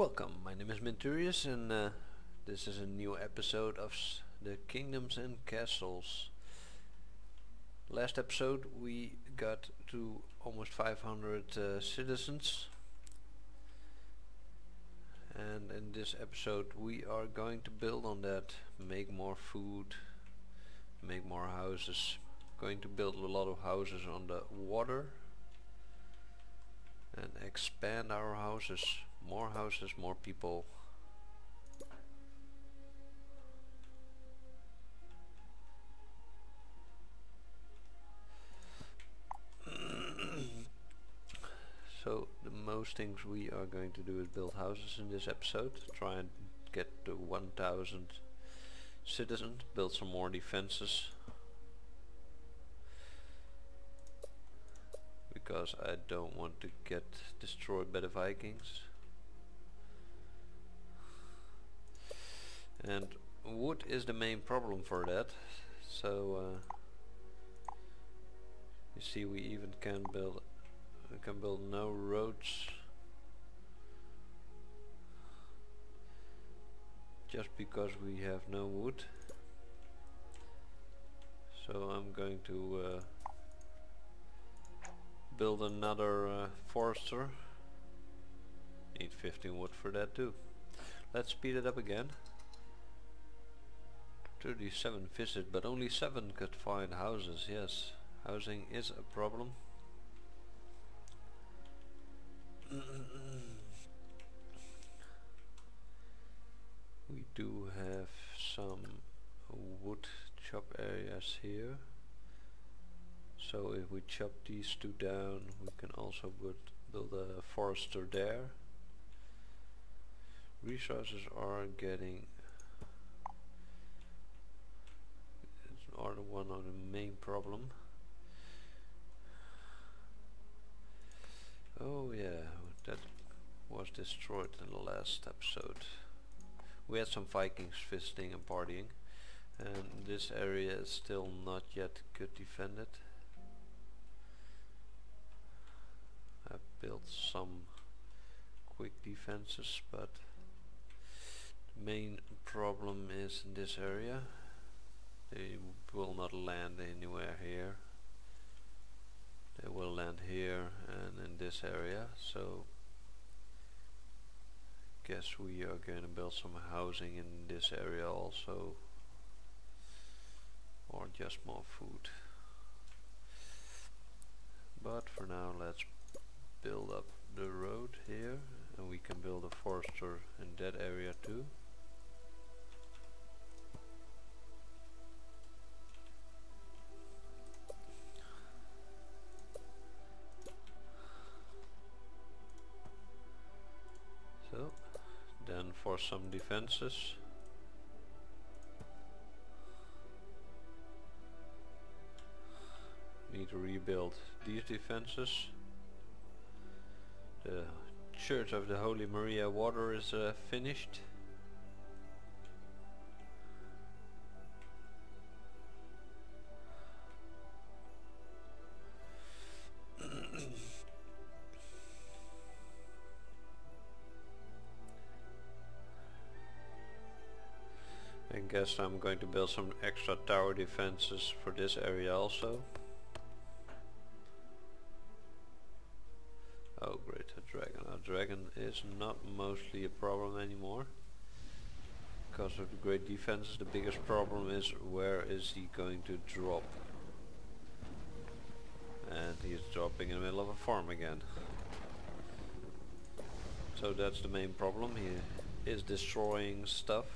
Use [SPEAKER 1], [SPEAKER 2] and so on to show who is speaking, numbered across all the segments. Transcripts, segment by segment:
[SPEAKER 1] Welcome, my name is Menturius and uh, this is a new episode of the Kingdoms and Castles. Last episode we got to almost 500 uh, citizens and in this episode we are going to build on that, make more food, make more houses, going to build a lot of houses on the water and expand our houses. More houses, more people. so the most things we are going to do is build houses in this episode. Try and get to 1000 citizens, build some more defenses. because I don't want to get destroyed by the Vikings. And wood is the main problem for that. So uh, you see we even can build we can build no roads just because we have no wood. So I'm going to uh, build another uh, forester. Need 15 wood for that too. Let's speed it up again. 37 visit, but only 7 could find houses, yes. Housing is a problem. we do have some wood chop areas here. So if we chop these two down, we can also build, build a forester there. Resources are getting are the one of the main problem. Oh yeah, that was destroyed in the last episode. We had some Vikings visiting and partying and this area is still not yet good defended. I've built some quick defenses but the main problem is in this area they will not land anywhere here. They will land here and in this area so guess we are going to build some housing in this area also or just more food. But for now let's build up the road here and we can build a forester in that area too for some defenses need to rebuild these defenses the Church of the Holy Maria Water is uh, finished. I'm going to build some extra tower defenses for this area also. Oh great, a dragon. A dragon is not mostly a problem anymore. Because of the great defenses, the biggest problem is where is he going to drop. And he's dropping in the middle of a farm again. So that's the main problem, he is destroying stuff.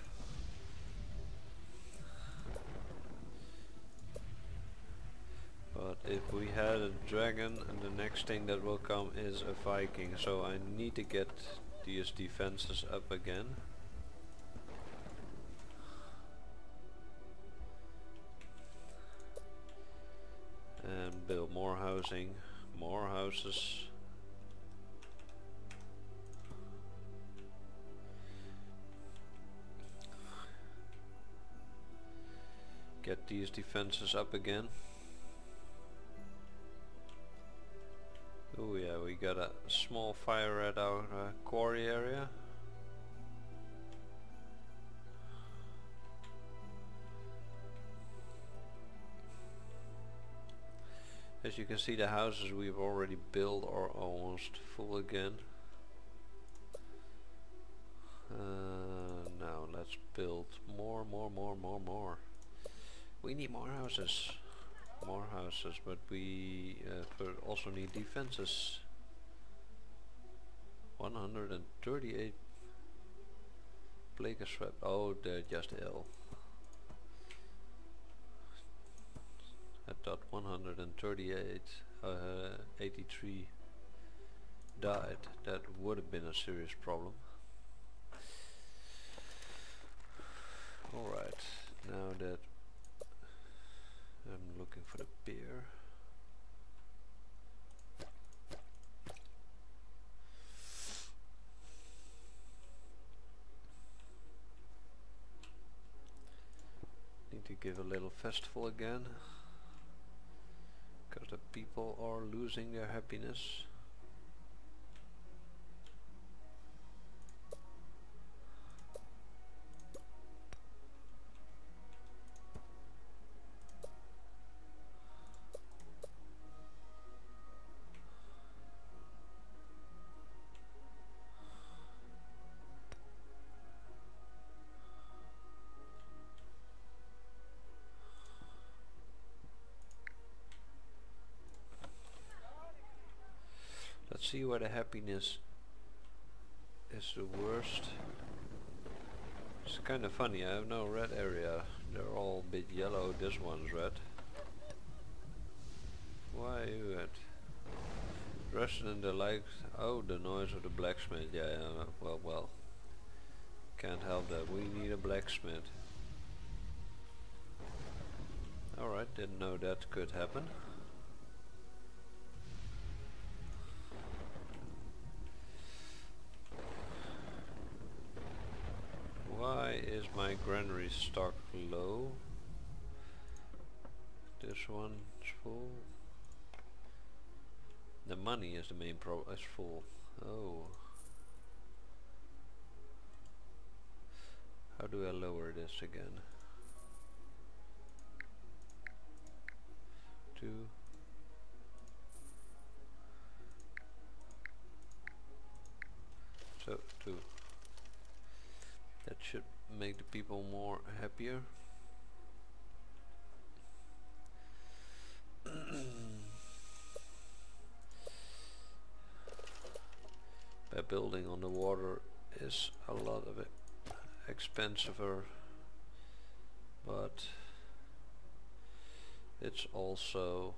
[SPEAKER 1] But if we had a dragon, and the next thing that will come is a Viking. So I need to get these defenses up again. And build more housing, more houses. Get these defenses up again. we got a small fire at our uh, quarry area. As you can see the houses we've already built are almost full again. Uh, now let's build more, more, more, more, more. We need more houses. More houses, but we uh, also need defenses. 138 Blake swept. Oh, they're just ill. I thought 138, uh, 83 died. That would have been a serious problem. Alright, now that I'm looking for the beer. Give a little festival again because the people are losing their happiness. See where the happiness is the worst. It's kind of funny, I have no red area. They're all a bit yellow, this one's red. Why are you red? Resident the like oh the noise of the blacksmith, yeah, yeah well well. Can't help that, we need a blacksmith. Alright, didn't know that could happen. My granary stock low? This one's full. The money is the main pro is full. Oh. How do I lower this again? Two. So two. That should make the people more happier. By building on the water is a lot of it expensiver but it's also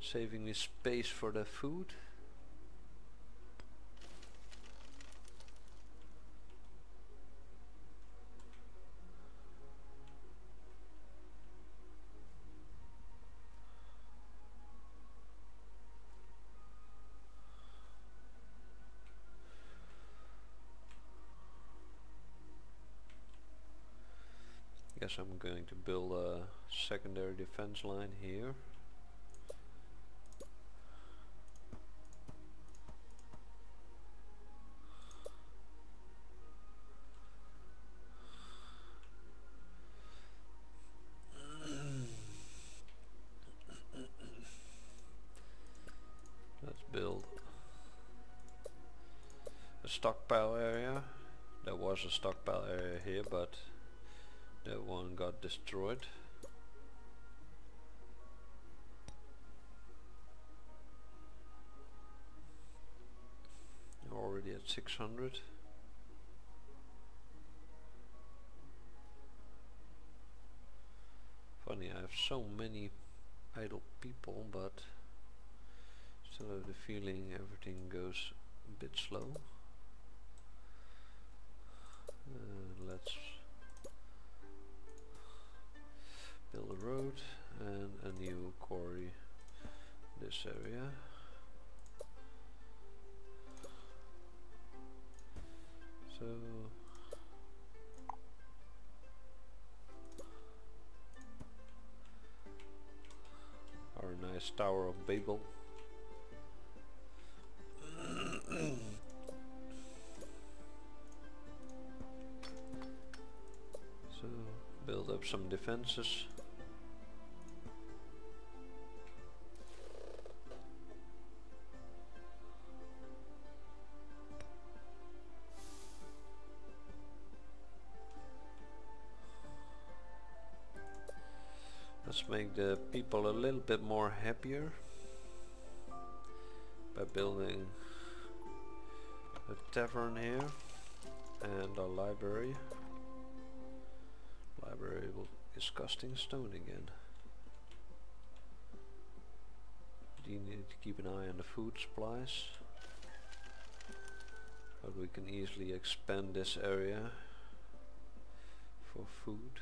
[SPEAKER 1] saving me space for the food guess I'm going to build a secondary defense line here. Let's build a stockpile area. There was a stockpile area here, but that one got destroyed. Already at 600. Funny, I have so many idle people, but still have the feeling everything goes a bit slow. Uh, let's build a road and a new quarry this area. So our nice Tower of Babel. So build up some defenses people a little bit more happier by building a tavern here and a library. Library will, is costing stone again. You need to keep an eye on the food supplies? But we can easily expand this area for food.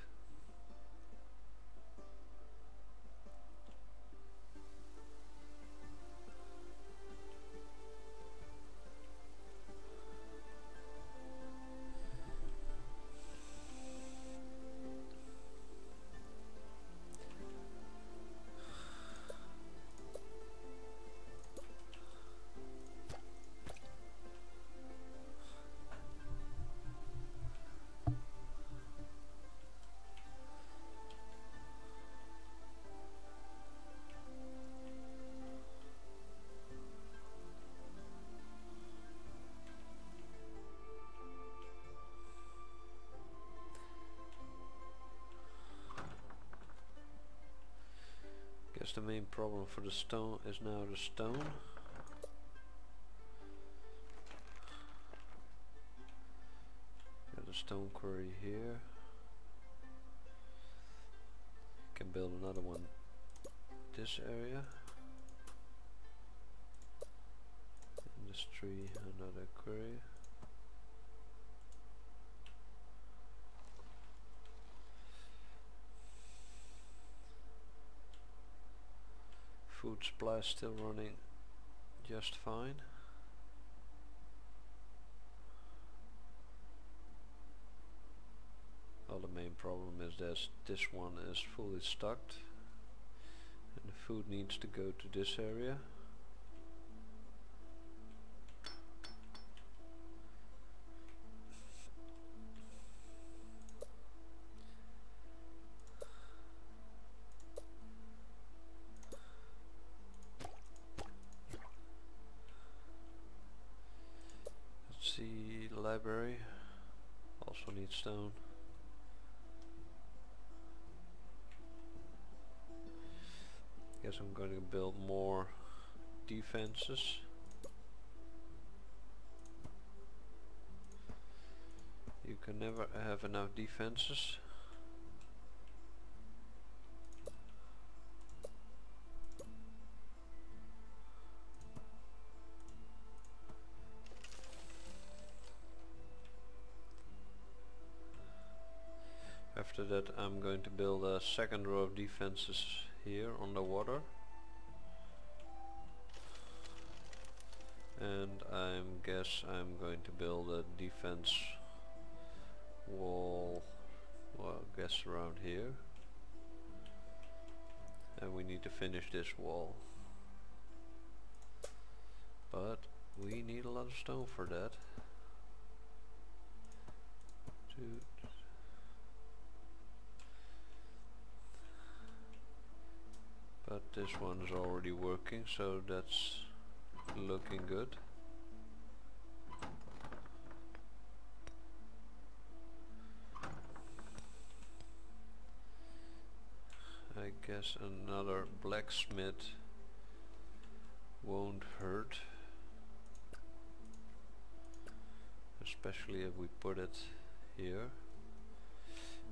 [SPEAKER 1] The main problem for the stone is now the stone. Got a stone quarry here. Can build another one this area. Industry, another quarry. Food supply still running just fine. Well, the main problem is that this one is fully stocked and the food needs to go to this area. Defenses you can never have enough defenses After that I'm going to build a second row of defenses here on the water. And I guess I'm going to build a defense wall, well I guess around here. And we need to finish this wall. But we need a lot of stone for that. But this one is already working so that's looking good. I guess another blacksmith won't hurt especially if we put it here.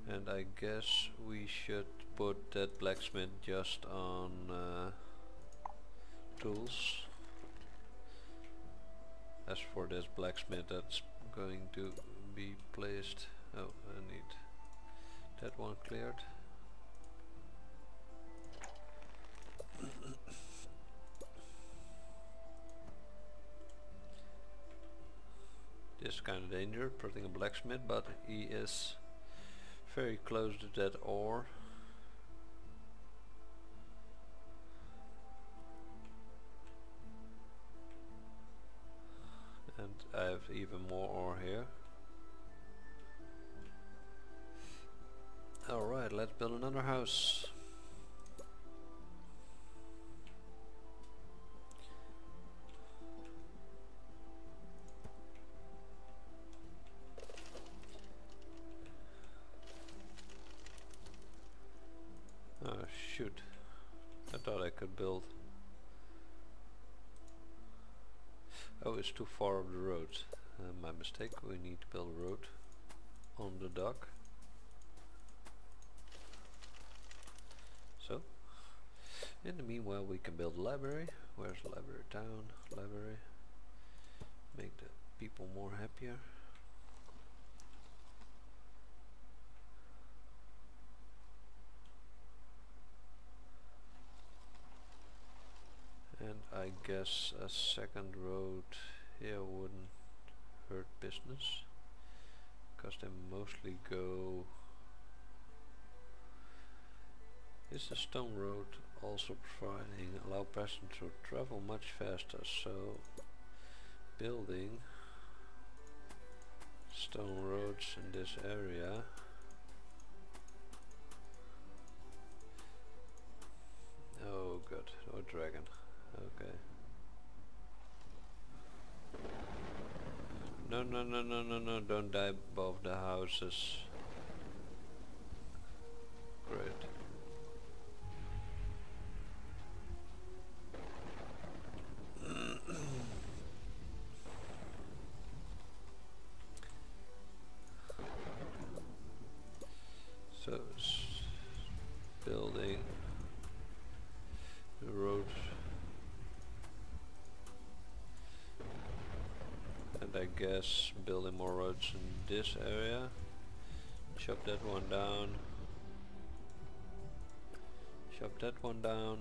[SPEAKER 1] And I guess we should put that blacksmith just on uh, tools as for this blacksmith that's going to be placed oh I need that one cleared. This kind of danger putting a blacksmith but he is very close to that ore even more ore here. Alright, let's build another house. Oh shoot, I thought I could build. Oh, it's too far up the road. Mistake, we need to build a road on the dock. So, in the meanwhile we can build a library. Where's library town? Library. Make the people more happier. And I guess a second road here wouldn't hurt business. Because they mostly go is the stone road also providing allow passengers to travel much faster. So building stone roads in this area oh good. No dragon. Okay no no no no no don't die above the houses this area. Chop that one down. Chop that one down.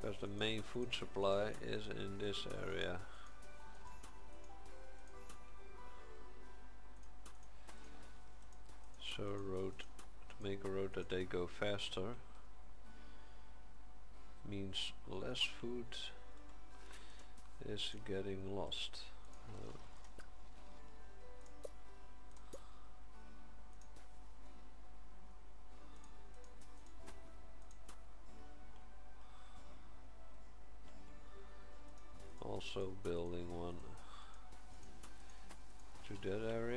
[SPEAKER 1] because the main food supply is in this area. So road to make a road that they go faster means less food is getting lost. Uh, also building one to that area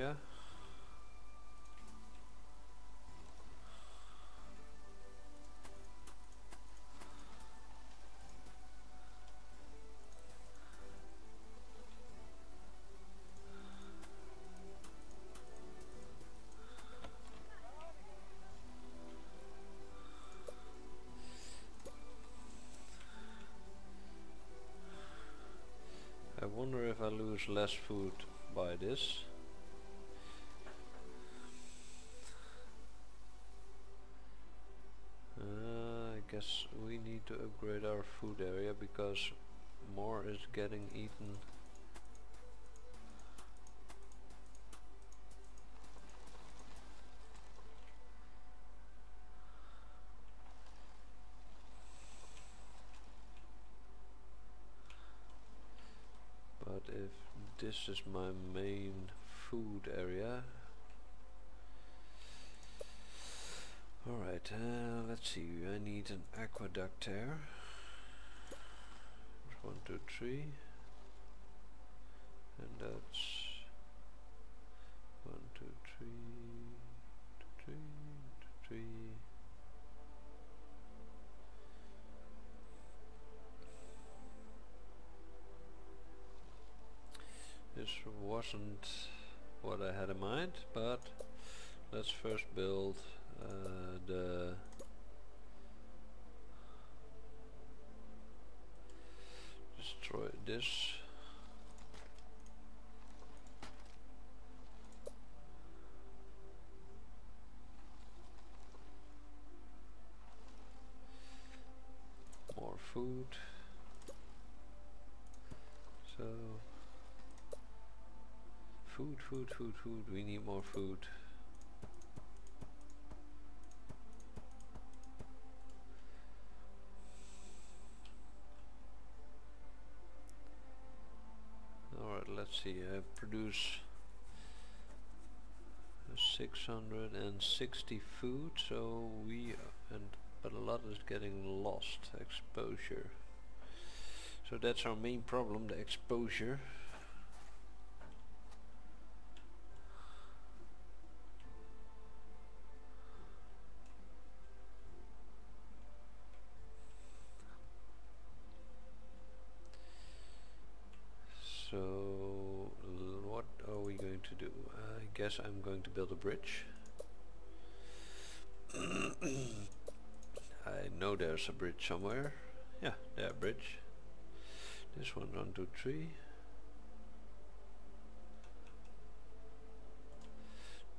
[SPEAKER 1] lose less food by this. Uh, I guess we need to upgrade our food area because more is getting eaten but if this is my main food area. Alright uh, let's see. I need an aqueduct there one two three. And that's This wasn't what I had in mind, but let's first build uh, the destroy this. More food. So Food, food, food, food. We need more food. Alright, let's see. I produce 660 food, so we and but a lot is getting lost. Exposure. So that's our main problem, the exposure. so what are we going to do? I guess I'm going to build a bridge. I know there's a bridge somewhere. Yeah, there bridge. This one, one, two, three.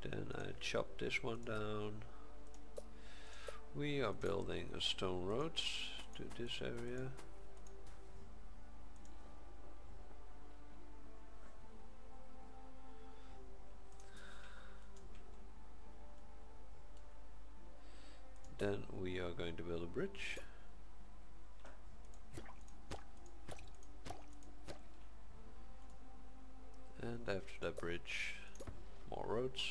[SPEAKER 1] Then I chop this one down. We are building a stone road to this area. Bridge. And after that bridge, more roads.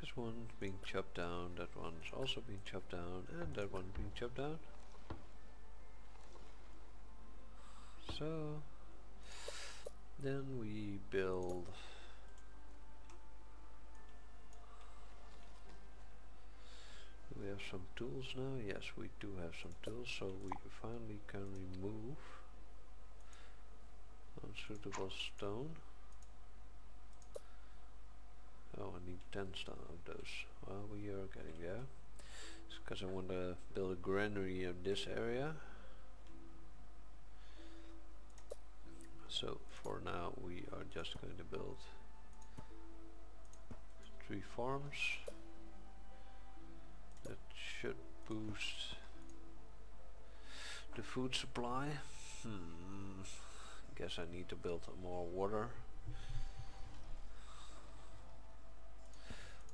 [SPEAKER 1] This one's being chopped down, that one's also being chopped down, and that one being chopped down. So, then we build we have some tools now? Yes, we do have some tools, so we finally can remove unsuitable stone. Oh, I need 10 stone of those. Well, we are getting there. It's because I want to build a granary in this area. So for now we are just going to build three farms that should boost the food supply. Hmm. Guess I need to build more water.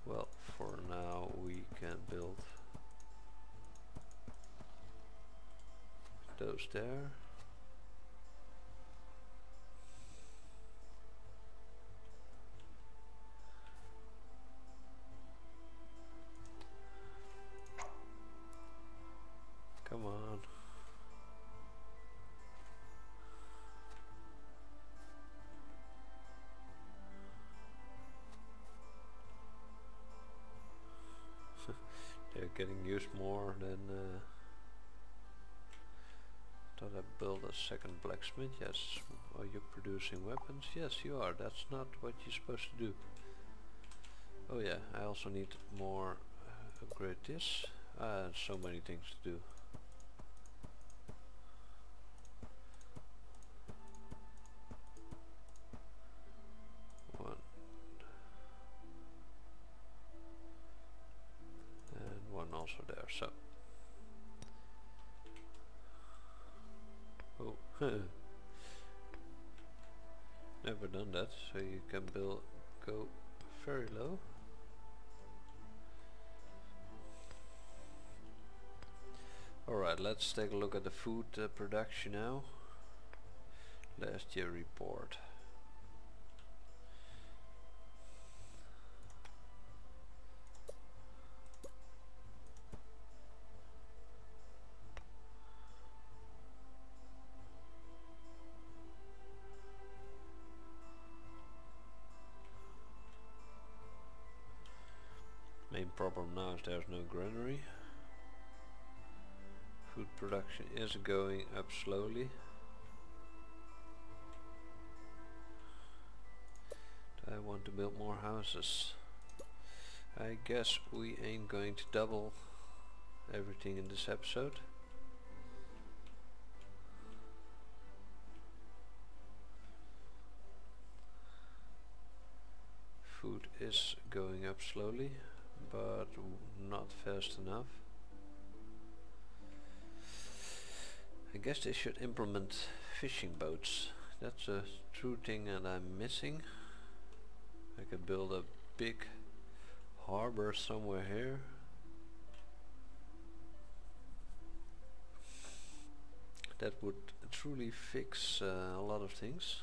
[SPEAKER 1] Well, for now we can build those there. They're getting used more than uh, thought I build a second blacksmith. Yes. Are you producing weapons? Yes, you are. That's not what you're supposed to do. Oh yeah, I also need more uh, upgrade this. Ah, so many things to do. Alright, let's take a look at the food uh, production now. Last year report. Main problem now is there's no granary. Food production is going up slowly. I want to build more houses. I guess we ain't going to double everything in this episode. Food is going up slowly but not fast enough. I guess they should implement fishing boats. That's a true thing that I'm missing. I could build a big harbor somewhere here. That would truly fix uh, a lot of things.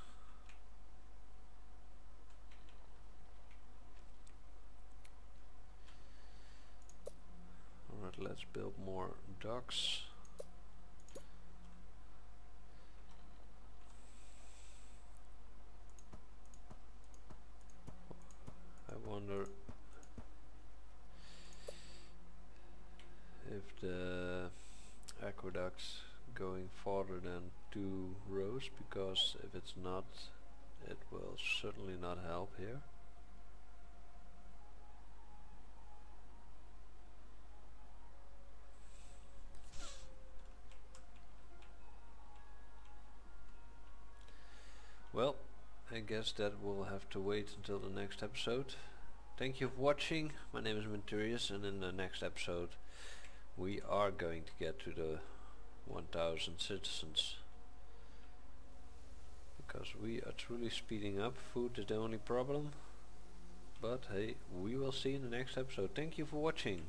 [SPEAKER 1] Alright, let's build more docks. wonder if the aqueducts going farther than two rows because if it's not it will certainly not help here. Guess that will have to wait until the next episode. Thank you for watching. My name is Menturius and in the next episode we are going to get to the 1000 citizens. Because we are truly speeding up. Food is the only problem. But hey we will see in the next episode. Thank you for watching